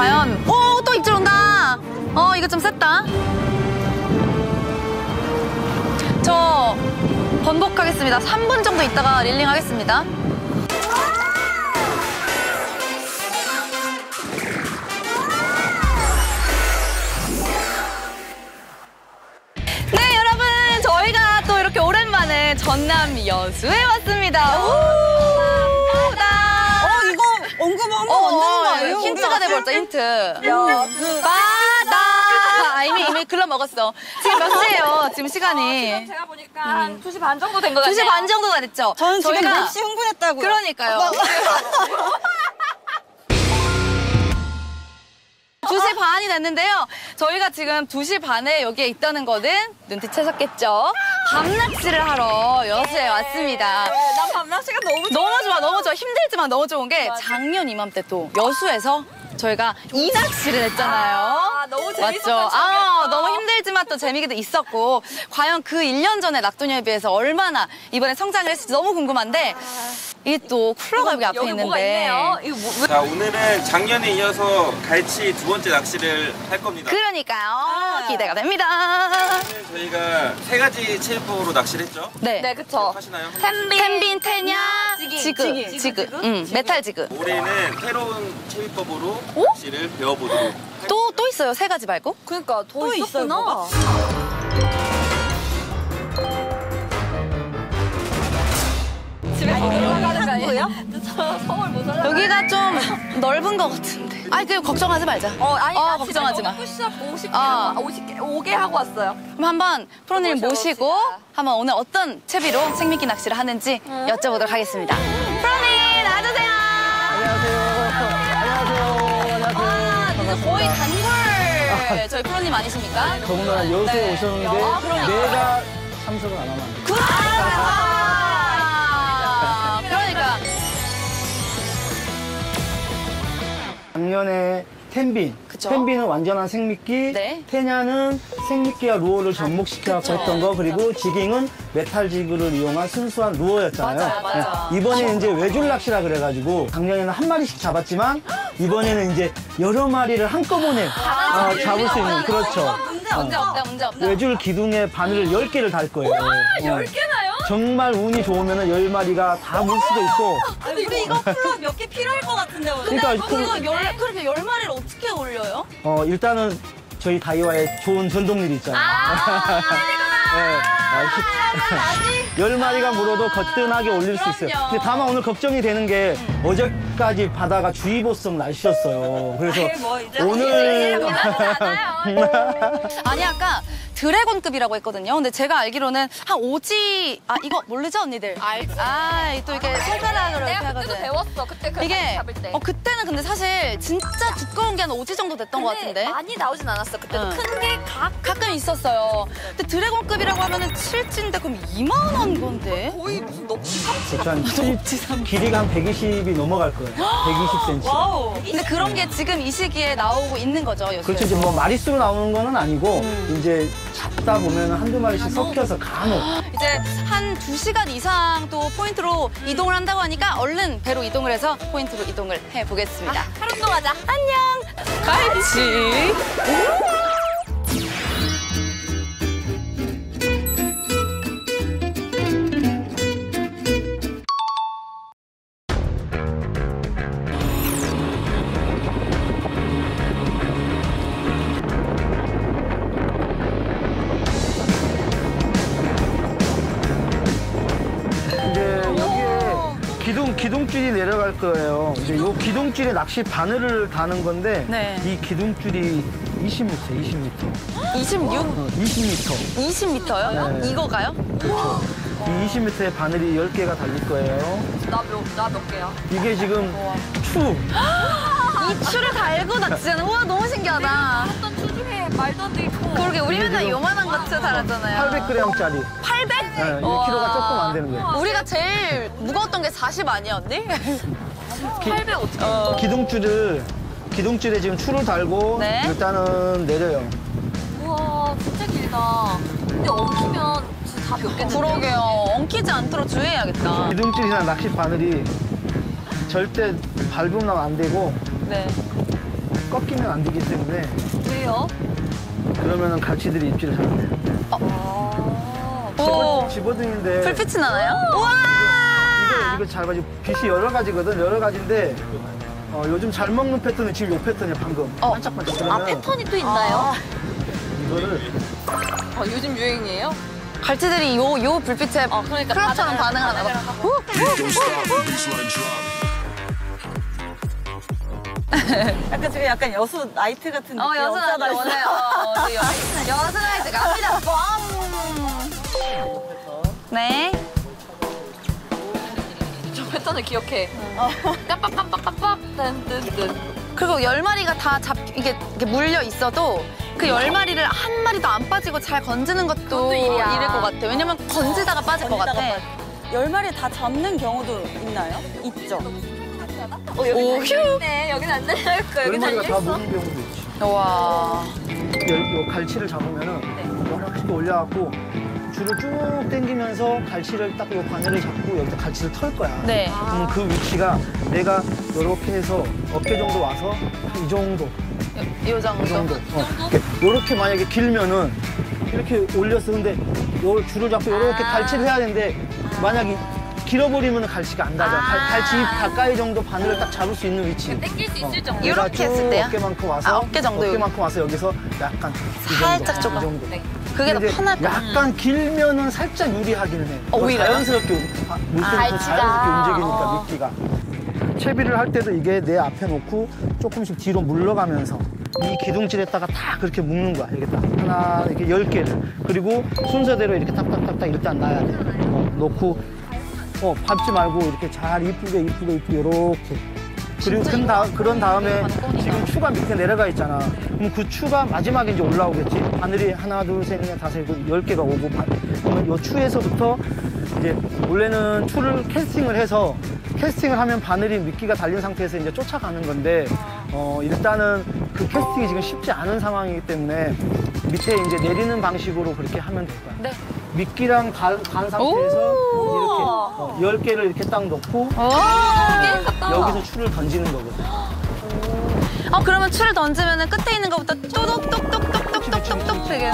과연 오 또 입질 온다. 어 이거 좀 셌다. 저 번복하겠습니다. 3분 정도 있다가 릴링 하겠습니다. 네 여러분 저희가 또 이렇게 오랜만에 전남 여수에 왔습니다. 우! 한번 어, 안 되는 거 어, 아니에요? 힌트가 돼버렸죠, 힌트. 여수 바다. 아, 이미, 이미 글러 먹었어. 지금 몇 시예요, 지금 시간이? 제가 보니까 한 2시 반 정도 된것 같아요. 2시 반 정도가 됐죠? 저는 지금 몹시 흥분했다고요. 그러니까요. 2시 반이 됐는데요. 저희가 지금 2시 반에 여기에 있다는 거는 눈치채셨겠죠? 밤낚시를 하러 여수에 왔습니다. 네, 난 밤낚시가 너무 너무 좋아, 너무 좋아. 힘들지만 너무 좋은 게 작년 이맘때 또 여수에서 저희가 이 낚시를 했잖아요. 아, 너무 맞죠? 재밌었던 아. 너무 힘들지만 또 재미도 있었고 과연 그 1년 전에 낙도녀에 비해서 얼마나 이번에 성장을 했을지 너무 궁금한데 이게 또 쿨러가 여기 앞에 여기 있는데 뭐가 있네요. 이거 뭐, 왜- 자 오늘은 작년에 이어서 갈치 두 번째 낚시를 할 겁니다. 그러니까요. 기대가 됩니다. 오늘 저희가 세 가지 채비법으로 낚시를 했죠. 네. 네, 그쵸. 하시나요? 텐빈, 텐빈, 테냐, jig, jigging, jig, jig, 응, metal jig. 올해는 새로운 채비법으로 낚시를 배워보도록 할 또, 또 있어요, 세 가지 말고? 그러니까 더또 있어요, 있었구나. 뭐가? 들어가는 거 아니에요? 저 서울 못 올라. 여기가 좀 넓은 것 같은데. 아이, 그 걱정하지 말자. 어, 아니, 어, 나 걱정하지 마. 푸시업 50개, 어. 하고, 50개, 5개 하고 왔어요. 그럼 한번 프로님. 모시고 한번 오늘 어떤 채비로 생미끼 낚시를 하는지 여쭤보도록 하겠습니다. 프로님 나와주세요. 와, 진짜 거의 단골 저희 프로님 아니십니까? 더군다나 여수에 네. 오셨는데 아, 그러니까. 내가 참석을 안 하면 안 돼. 아, 작년에 텐빈. 그쵸. 텐빈은 완전한 생미끼. 네. 테냐는 생미끼와 루어를 접목시켜서 그쵸. 했던 거. 그리고 jigging은 metal jig를 이용한 순수한 루어였잖아요. 맞아요, 맞아요. 네. 이번에 이제 외줄 낚시라 그래가지고 작년에는 한 마리씩 잡았지만 이번에는 이제 여러 마리를 한꺼번에 어, 잡을 수 있는 그렇죠. 문제 없다 문제 없다. 외줄 기둥에 바늘을 10개를 달 거예요. 어. 10개나요? 정말 운이 좋으면 10마리가 다 물 수도 있고 아니, 우리 이거 플러 몇개 필요할 것 같은데 오늘. 그러니까 그- 그거 열, 그렇게 열 마리를 어떻게 올려요? 어, 일단은 저희 다이와의 좋은 전동릴 있잖아요. 네, 아, 열 마리가 물어도 거뜬하게 올릴 수 있어요. 그럼요. 근데 다만 오늘 걱정이 되는 게 어제까지 바다가 주의보성 날씨였어요. 그래서 아이, 뭐 이제 오늘 아니 아까 드래곤급이라고 했거든요. 근데 제가 알기로는 한 오지 아 이거 모르죠 언니들? 알지. 아또 이게 손가락으로 이렇게 내가 그때도 하거든. 배웠어. 그때 그 이게 잡을 때. 어 그때는 근데 사실 진짜 두꺼운 게한 오지 정도 됐던 것 같은데 많이 나오진 않았어. 그때도 응. 큰게 각. 가끔 있었어요. 근데 dragon급이라고 하면은 7지인데 그럼 2만 원 건데? 거의 무슨 넙치 삼치. 일단 길이가 한 120이 넘어갈 거예요. 120cm. wow. 근데 그런 게 지금 이 시기에 나오고 있는 거죠, 요새. 그렇죠. 이제 뭐 마리수로 나오는 거는 아니고 이제 잡다 보면 한두 마리씩 섞여서 간혹 이제 한 두시간 이상 또 포인트로 이동을 한다고 하니까 얼른 배로 이동을 해서 포인트로 이동을 해보겠습니다. 하루 또 가자. 안녕! 이제 기둥 기둥줄이 내려갈 거예요. 이제 요 기둥줄에 낚시 바늘을 다는 건데 네. 이 기둥줄이 20m, 20m, 26? 어, 20m. 20m요? 네. 이거가요? 그렇죠. 이 20m의 바늘이 10개가 달릴 거예요. 나몇나몇 개야? 이게 지금 추. 이 추를 달고 낚시하는 우와 너무 신기하다. 말도 안 되고. 그러게 우리 맨날 요만한 거추 달았잖아요. 800g짜리. 800? 네, 1kg가 조금 안 되는 거예요. 우리가 제일 무거웠던 게 40 아니었니? 800 어떻게? 기둥줄을 기둥줄에 지금 추를 달고 네. 일단은 내려요. 우와 진짜 길다. 근데 엉키면 진짜 다몇 개. 그러게요. 엉키지 않도록 주의해야겠다. 기둥줄이나 낚시 바늘이 절대 밟으면 안 되고 네. 꺾이면 안 되기 때문에 왜요? 그러면은 갈치들이 입질을 잘 해요. 오, 집어등인데 불빛이 나나요? 우와! 이거 이거 잘 봐. 이거 빛이 여러 가지거든. 여러 가지인데 어, 요즘 잘 먹는 패턴은 지금 요 패턴이야 방금. 어. 반짝반짝. 아, 그러면 패턴이 또 있나요? 이거를 아, 요즘 유행이에요? 갈치들이 요, 요 불빛에 어, 그러니까 클럽처럼 반응하나 봐. 약간 지금 약간 여수 나이트 같은 느낌. 어, 여수 나이트 없잖아요. 오늘, 어, 어, 여- 여수 나이트 갑니다. 뻥! 네. 저 패턴을 기억해. 깜빡깜빡깜빡, 뜬뜬뜬. 그리고 열 마리가 다 잡, 이게, 이게 물려 있어도 그 열 마리를 한 마리도 안 빠지고 잘 건지는 것도 일이야. 일일 것 같아. 왜냐면 건지다가 빠질 것 같아. 열 마리 다 잡는 경우도 있나요? 있죠. 어, 여기 오, 달려있네. 여긴 안 달려있고, 여기 열마리가 다 달려있어. 먹는 경우도 있지. 와. 요, 요 갈치를 잡으면은 네. 이렇게 올려갖고 줄을 쭉 당기면서 갈치를 딱 요 바늘을 잡고 여기다 갈치를 털 거야. 네. 그러면 그 위치가 내가 이렇게 해서 어깨 정도 와서 이 정도, 요, 요 정도. 이 정도. 어, 이렇게, 요렇게 만약에 길면은 이렇게 올렸어. 근데 요 줄을 잡고 이렇게 아. 갈치를 해야 되는데 만약에 길어버리면 갈치가 안 닿아. 갈- 갈치 가까이 정도 바늘을 딱 잡을 수 있는 위치. 땡길 수 있을 정도. 이렇게 쭉 했을 때요? 어깨만큼 와서 아, 어깨 정도 어깨만큼 와서 여기서 약간 이 살짝. 이 정도. 네. 그게 더 근데 편할 것 같아. 약간 길면은 살짝 유리하기는 해. 어, 더 오히려요? 자연스럽게 아, 물속에서 갈치가. 자연스럽게 움직이니까 어. 미끼가. 채비를 할 때도 이게 내 앞에 놓고 조금씩 뒤로 물러가면서 이 기둥질에다가 다 그렇게 묶는 거야. 이게 딱 하나 이렇게 열 개를 그리고 순서대로 이렇게 탁탁탁탁 일단 놔야 돼. 어, 놓고 어 밟지 말고 이렇게 잘 이쁘게 이쁘게 이쁘게 이렇게. 그리고 그 다, 그런 다음에 지금 추가 밑에 내려가 있잖아. 그럼 그 추가 마지막에 이제 올라오겠지. 바늘이 하나, 둘, 셋, 넷, 다섯, 일곱, 열 개가 오고. 바- 그러면 요 추에서부터 이제 원래는 추를 캐스팅을 해서 캐스팅을 하면 바늘이 미끼가 달린 상태에서 이제 쫓아가는 건데 어 일단은 그 캐스팅이 지금 쉽지 않은 상황이기 때문에 밑에 이제 내리는 방식으로 그렇게 하면 될 거야. 네. 미끼랑 간, 간 상태에서 이렇게 어, 열 개를 이렇게 딱 넣고 오! 여기서 추를 던지는 거거든. 어, 그러면 추를 던지면 끝에 있는 것부터 또독똑똑똑똑똑똑 되게.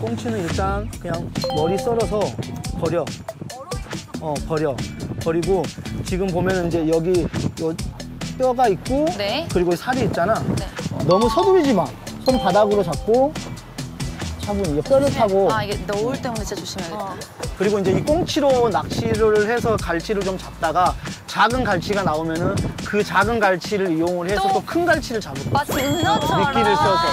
꽁치는 일단 그냥 머리 썰어서 버려. 어, 버려. 버리고 지금 보면 이제 여기 요 뼈가 있고 네. 그리고 살이 있잖아. 네. 어, 너무 서두르지 마. 손 바닥으로 잡고 차분히 이 뼈를 타고 아, 이게 너울 때문에 진짜 조심해야겠다. 그리고 이제 이 꽁치로 낚시를 해서 갈치를 좀 잡다가 작은 갈치가 나오면은 그 작은 갈치를 이용을 해서 또 큰 갈치를 잡을 거야. 마치 은어처럼. 미끼를 써서.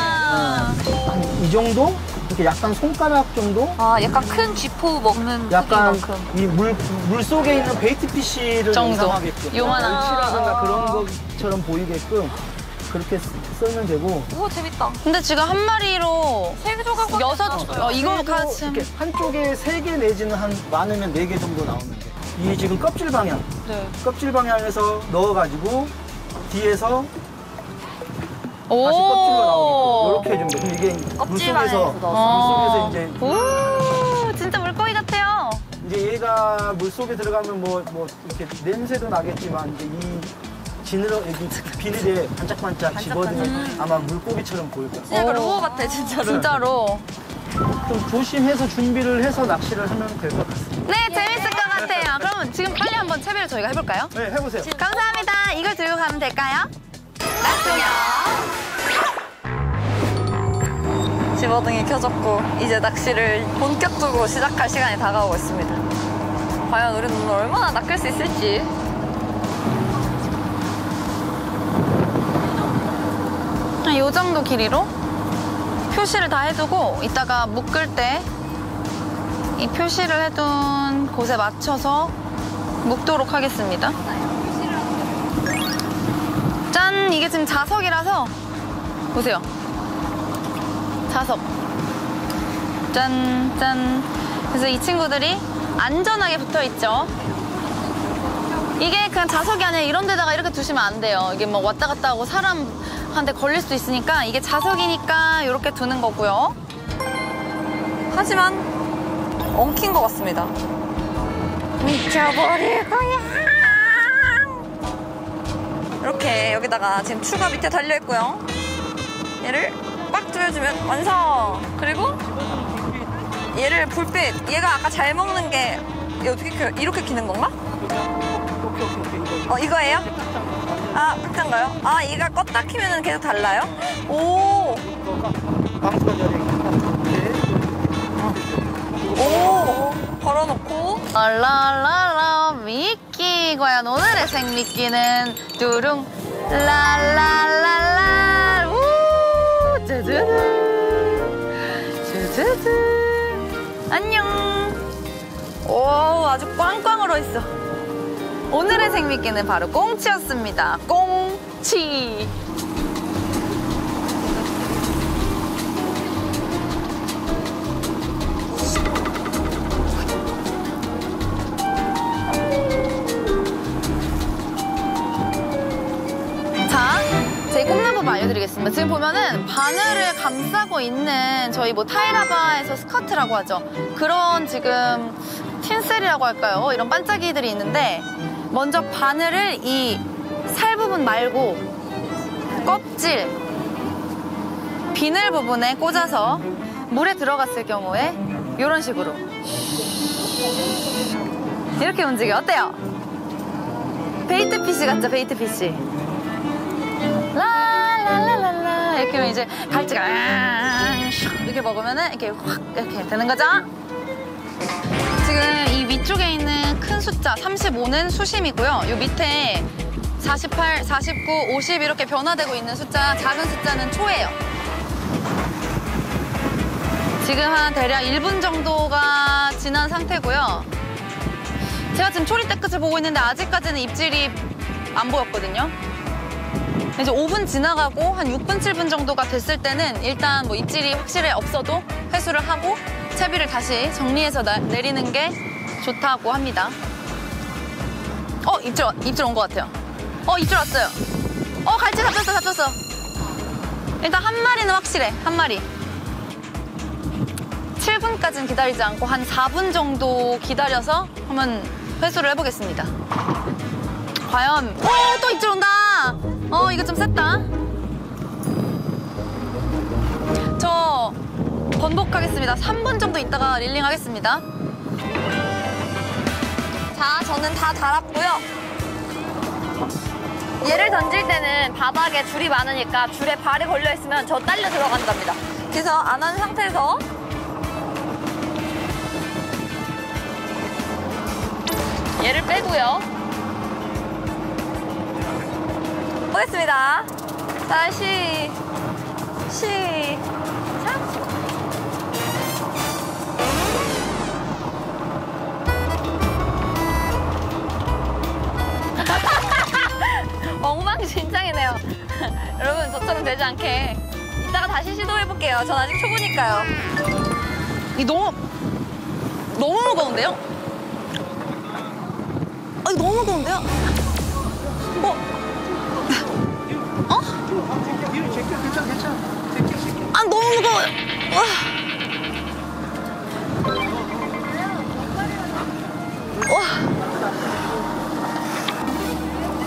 한이 정도? 이렇게 약간 손가락 정도? 아, 약간 큰 쥐포 먹는 약간 크기만큼. 이 물, 물 속에 있는 베이트 피쉬를 정도. 연상하게끔 요만한. 멸치라든가 그런 것처럼 보이게끔 그렇게 쓰- 쓰면 되고 우와, 재밌다. 근데 지금 한 마리로 세 조각 여섯, 어, 이거 같이. 이렇게 한쪽에 세 개 내지는 한 많으면 네 개 정도 나오는데 이 지금 껍질 방향 네. 껍질 방향에서 넣어가지고 뒤에서 오. 다시 껍질로 나오게끔 이렇게 해주면 돼 그럼 이게 껍질 물속에서 물속에서 이제 오, 진짜 물고기 같아요. 이제 얘가 물 속에 들어가면 뭐, 뭐, 이렇게 냄새도 나겠지만, 이제 이 지느러, 여기 비늘에 반짝반짝 집어들면 아마 물고기처럼 보일 거야. 약간 로어 같아, 진짜로. 진짜로. 좀 조심해서 준비를 해서 낚시를 하면 될 것 같습니다. 네, 재밌을 것 같아요. 그러면 지금 빨리 한번 채비를 저희가 해볼까요? 네, 해보세요. 감사합니다. 이걸 들고 가면 될까요? 낚시요. 집어등이 켜졌고 이제 낚시를 본격적으로 시작할 시간이 다가오고 있습니다. 과연 우리는 오늘 얼마나 낚을 수 있을지. 한요 정도 길이로 표시를 다 해두고 이따가 묶을 때 이 표시를 해둔 곳에 맞춰서 묶도록 하겠습니다. 짠! 이게 지금 자석이라서 보세요. 자석. 짠, 짠. 그래서 이 친구들이 안전하게 붙어 있죠. 이게 그냥 자석이 아니라 이런 데다가 이렇게 두시면 안 돼요. 이게 뭐 왔다 갔다 하고 사람 한테 걸릴 수도 있으니까 이게 자석이니까 이렇게 두는 거고요. 하지만 엉킨 것 같습니다. 미쳐버릴 거야. 이렇게 여기다가 지금 추가 밑에 달려있고요. 얘를 꽉 조여주면 완성! 그리고 얘를 불빛. 얘가 아까 잘 먹는 게얘 어떻게 켜? 이렇게 키는 건가? 어, 이거예요? 아, 깍짠가요? 아, 얘가 껐다 키면 계속 달라요? 오! 오! 걸어놓고. 랄랄랄라 미끼 과연 오늘의 생미끼는 뚜룽 랄랄랄라 우 쯔즈드 쯔즈드 안녕 오 아주 꽝꽝 얼어 있어 오늘의 생미끼는 바로 꽁치였습니다 꽁치 알려드리겠습니다. 지금 보면은 바늘을 감싸고 있는 저희 뭐 타이라바에서 스커트라고 하죠. 그런 지금 틴셀이라고 할까요? 이런 반짝이들이 있는데 먼저 바늘을 이 살 부분 말고 껍질, 비늘 부분에 꽂아서 물에 들어갔을 경우에 이런 식으로 이렇게 움직여 어때요? bait fish 같죠? bait fish. 라라라라라 이렇게 하면 이제 갈치가 슉 이렇게 먹으면은 이렇게 확 이렇게 되는 거죠. 지금 이 위쪽에 있는 큰 숫자 35는 수심이고요. 이 밑에 48, 49, 50 이렇게 변화되고 있는 숫자 작은 숫자는 초예요. 지금 한 대략 1분 정도가 지난 상태고요. 제가 지금 초리대 끝을 보고 있는데 아직까지는 입질이 안 보였거든요. 이제 5분 지나가고 한 6분, 7분 정도가 됐을 때는 일단 뭐 입질이 확실히 없어도 회수를 하고 채비를 다시 정리해서 나- 내리는 게 좋다고 합니다. 어, 입질, 와- 입질 온 것 같아요. 어, 입질 왔어요. 어, 갈치 잡혔어, 잡혔어. 일단 한 마리는 확실해, 한 마리. 7분까지는 기다리지 않고 한 4분 정도 기다려서 한번 회수를 해보겠습니다. 과연 오또 입질 온다 어 이거 좀 셌다 번복하겠습니다 3분 정도 있다가 릴링 하겠습니다 자, 저는 다 달았고요. 얘를 던질 때는 바닥에 줄이 많으니까 줄에 발이 걸려 있으면 저 딸려 들어간답니다. 그래서 안 한 상태에서 얘를 빼고요. 보겠습니다. 다시 시 엉망진창이네요. 여러분 저처럼 되지 않게 이따가 다시 시도해볼게요. 전 아직 초보니까요. 이 너무 너무 무거운데요 아 너무 무거운데요 어? 어? 아 너무 무거워요 와. 와.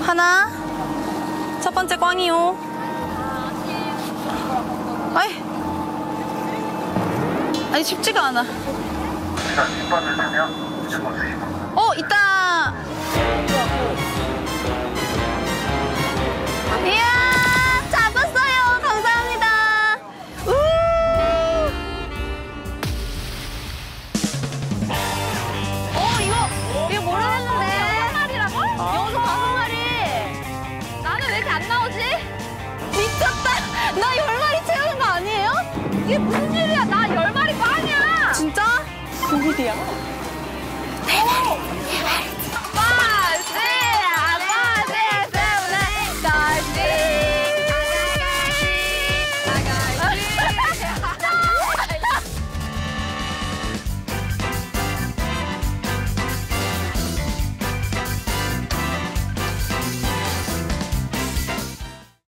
하나 첫 번째 꽝이요. 아이. 아니 쉽지가 않아. 어 이따 이게 무슨 일이야 나 열 마리 꽝이야 진짜? 일이야?